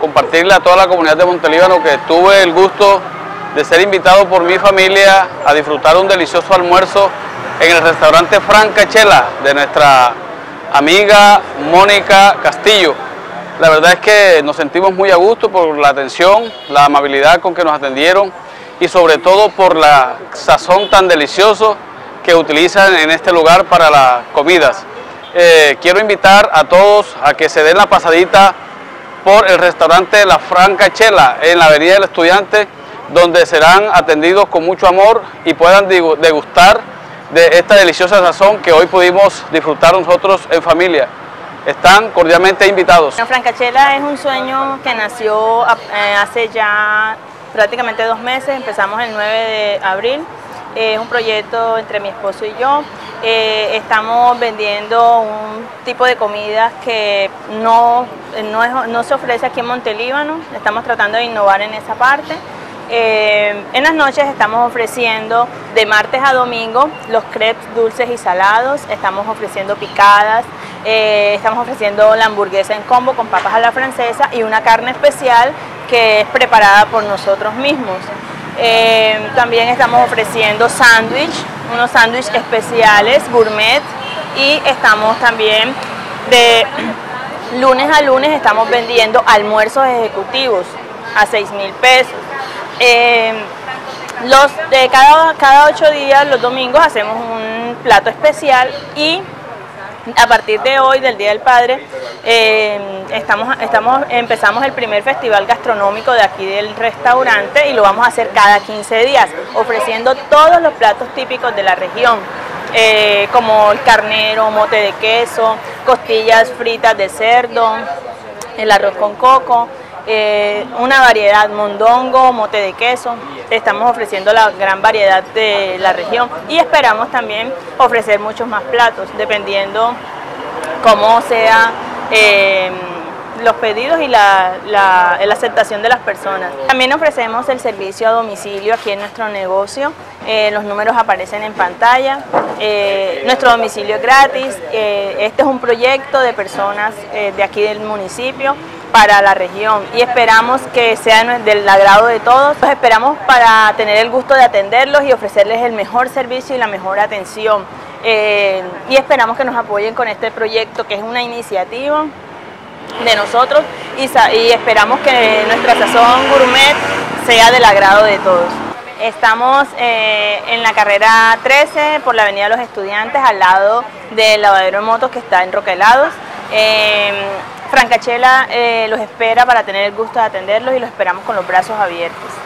compartirle a toda la comunidad de Montelíbano que tuve el gusto de ser invitado por mi familia a disfrutar un delicioso almuerzo en el restaurante Franca Chela de nuestra amiga Mónica Castillo. La verdad es que nos sentimos muy a gusto por la atención, la amabilidad con que nos atendieron y sobre todo por la sazón tan delicioso que utilizan en este lugar para las comidas. Eh, quiero invitar a todos a que se den la pasadita por el restaurante La Franca Chela en la Avenida del Estudiante, donde serán atendidos con mucho amor y puedan degustar de esta deliciosa sazón que hoy pudimos disfrutar nosotros en familia. Están cordialmente invitados. Bueno, Francachela es un sueño que nació eh, hace ya prácticamente dos meses, empezamos el 9 de abril. Es un proyecto entre mi esposo y yo. Eh, estamos vendiendo un tipo de comida que no, no, se ofrece aquí en Montelíbano. Estamos tratando de innovar en esa parte. Eh, en las noches estamos ofreciendo de martes a domingo los crepes dulces y salados, estamos ofreciendo picadas, eh, estamos ofreciendo la hamburguesa en combo con papas a la francesa y una carne especial que es preparada por nosotros mismos. También estamos ofreciendo sándwich, unos sándwiches especiales, gourmet y estamos también de lunes a lunes estamos vendiendo almuerzos ejecutivos a 6 mil pesos. Eh, los de cada, cada ocho días, los domingos, hacemos un plato especial y a partir de hoy, del Día del Padre, eh, estamos, empezamos el primer festival gastronómico de aquí del restaurante y lo vamos a hacer cada 15 días, ofreciendo todos los platos típicos de la región. Eh, como el carnero, mote de queso, costillas fritas de cerdo, el arroz con coco, eh, una variedad, mondongo, mote de queso. Estamos ofreciendo la gran variedad de la región y esperamos también ofrecer muchos más platos, dependiendo cómo sea eh, los pedidos y la, aceptación de las personas. También ofrecemos el servicio a domicilio aquí en nuestro negocio. Eh, los números aparecen en pantalla. nuestro domicilio es gratis. este es un proyecto de personas de aquí del municipio para la región y esperamos que sea del agrado de todos. Los esperamos para tener el gusto de atenderlos y ofrecerles el mejor servicio y la mejor atención. Eh, y esperamos que nos apoyen con este proyecto que es una iniciativa de nosotros y, esperamos que nuestra sazón gourmet sea del agrado de todos. Estamos eh, en la carrera 13 por la Avenida de los Estudiantes al lado del lavadero de motos que está en Roquelados. Eh, Francachela eh, los espera para tener el gusto de atenderlos y los esperamos con los brazos abiertos.